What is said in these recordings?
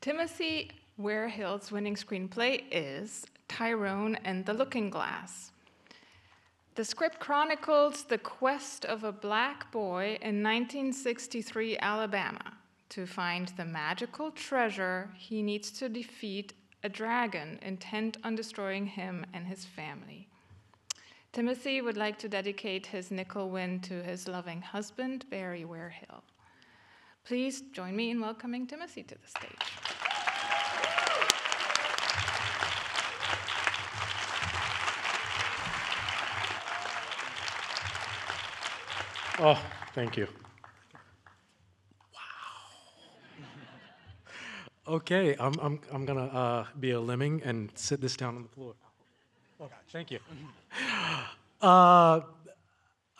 Timothy Ware-Hill's winning screenplay is Tyrone and the Looking Glass. The script chronicles the quest of a black boy in 1963 Alabama to find the magical treasure he needs to defeat a dragon intent on destroying him and his family. Timothy would like to dedicate his Nicholl win to his loving husband, Barry Ware-Hill. Please join me in welcoming Timothy to the stage. Oh, thank you. Wow. Okay, I'm, I'm, I'm gonna uh, be a lemming and sit this down on the floor. Oh, Okay, thank you. Uh,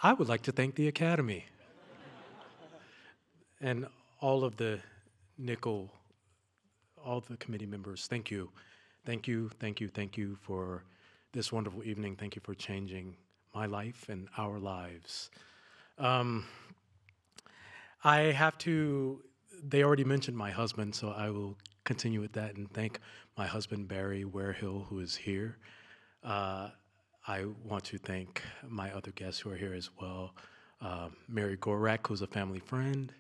I would like to thank the Academy and all of the Nicholl, all the committee members. Thank you. Thank you, thank you, thank you for this wonderful evening. Thank you for changing my life and our lives. Um, I have to, they already mentioned my husband, so I will continue with that and thank my husband, Barry Ware-Hill, who is here. Uh, I want to thank my other guests who are here as well. Uh, Mary Gorak, who's a family friend,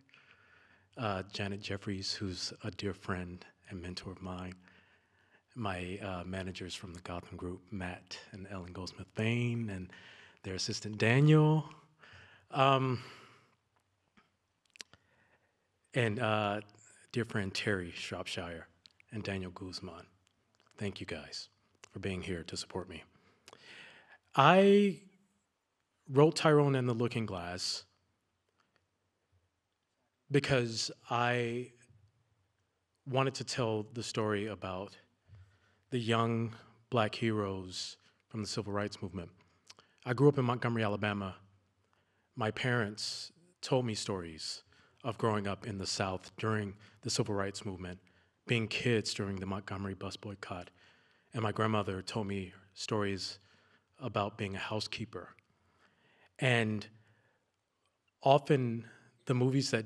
uh, Janet Jeffries, who's a dear friend and mentor of mine, my uh, managers from the Gotham Group, Matt and Ellen Goldsmith Bain, and their assistant Daniel, um, and uh, dear friend Terry Shropshire and Daniel Guzman. Thank you guys for being here to support me. I wrote Tyrone and the Looking Glass because I wanted to tell the story about the young black heroes from the civil rights movement. I grew up in Montgomery, Alabama, my parents told me stories of growing up in the South during the civil rights movement, being kids during the Montgomery bus boycott. And my grandmother told me stories about being a housekeeper. And often the movies that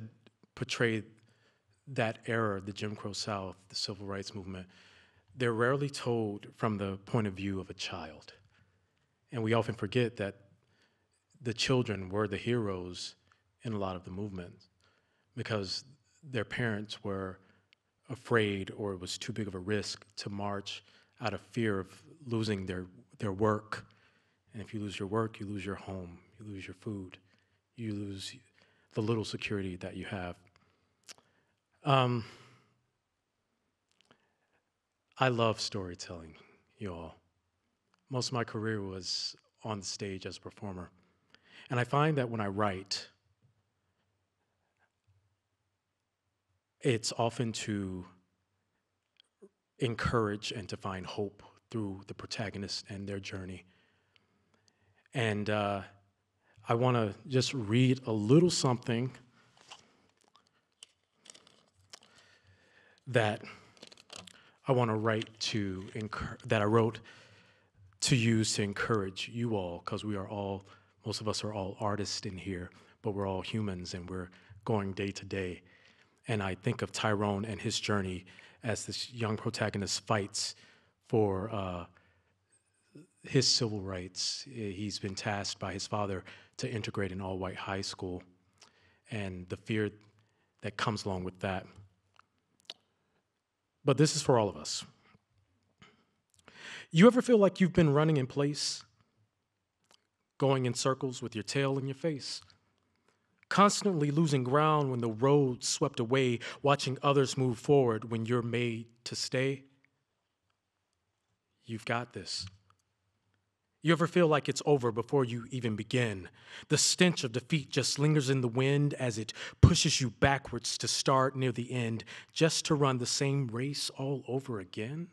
portray that era, the Jim Crow South, the civil rights movement, they're rarely told from the point of view of a child. And we often forget that the children were the heroes in a lot of the movements because their parents were afraid or it was too big of a risk to march out of fear of losing their, their work. And if you lose your work, you lose your home, you lose your food, you lose the little security that you have. Um, I love storytelling, you all. Most of my career was on the stage as a performer. And I find that when I write, it's often to encourage and to find hope through the protagonist and their journey. And uh, I want to just read a little something that I want to write to that I wrote to use to encourage you all because we are all most of us are all artists in here, but we're all humans and we're going day to day. And I think of Tyrone and his journey as this young protagonist fights for uh, his civil rights. Eh, he's been tasked by his father to integrate an all white high school and the fear that comes along with that. But this is for all of us. You ever feel like you've been running in place? going in circles with your tail in your face. Constantly losing ground when the road swept away, watching others move forward when you're made to stay. You've got this. You ever feel like it's over before you even begin? The stench of defeat just lingers in the wind as it pushes you backwards to start near the end, just to run the same race all over again?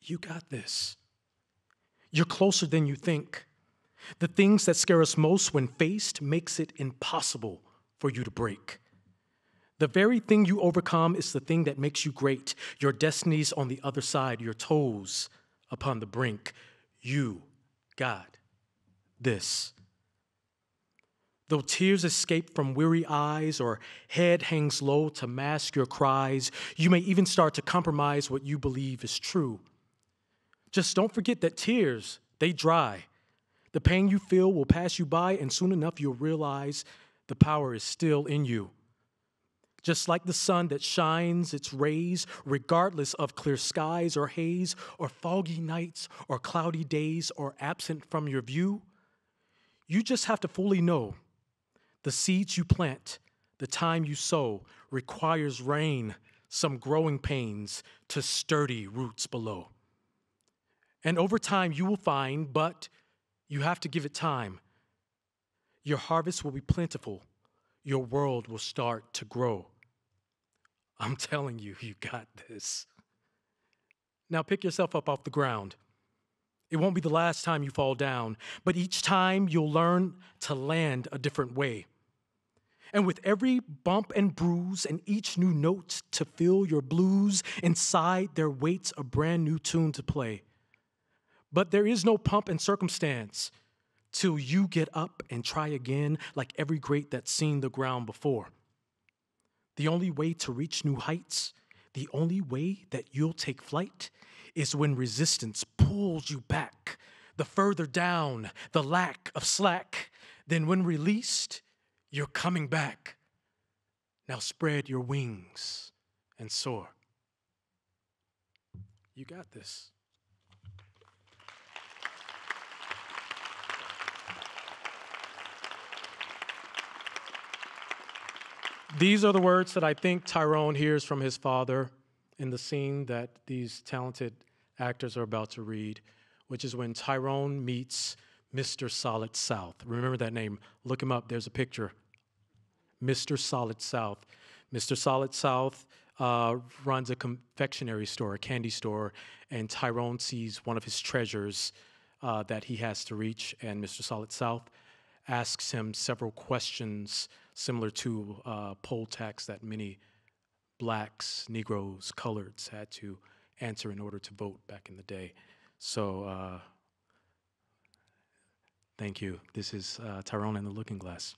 You got this. You're closer than you think. The things that scare us most when faced makes it impossible for you to break. The very thing you overcome is the thing that makes you great. Your destiny's on the other side, your toes upon the brink. You, God, this. Though tears escape from weary eyes or head hangs low to mask your cries, you may even start to compromise what you believe is true. Just don't forget that tears, they dry. The pain you feel will pass you by, and soon enough you'll realize the power is still in you. Just like the sun that shines its rays regardless of clear skies or haze, or foggy nights, or cloudy days, or absent from your view, you just have to fully know the seeds you plant, the time you sow, requires rain, some growing pains to sturdy roots below. And over time, you will find, but you have to give it time. Your harvest will be plentiful. Your world will start to grow. I'm telling you, you got this. Now pick yourself up off the ground. It won't be the last time you fall down, but each time you'll learn to land a different way. And with every bump and bruise and each new note to fill your blues, inside there waits a brand new tune to play. But there is no pump and circumstance till you get up and try again like every great that's seen the ground before. The only way to reach new heights, the only way that you'll take flight is when resistance pulls you back, the further down, the lack of slack. Then, when released, you're coming back. Now spread your wings and soar. You got this. These are the words that I think Tyrone hears from his father in the scene that these talented actors are about to read, which is when Tyrone meets Mr. Solid South. Remember that name. Look him up. There's a picture Mr. Solid South. Mr. Solid South uh, runs a confectionery store, a candy store, and Tyrone sees one of his treasures uh, that he has to reach, and Mr. Solid South asks him several questions similar to uh, poll tax that many blacks, Negroes, coloreds had to answer in order to vote back in the day. So, uh, thank you. This is uh, Tyrone and the Looking Glass.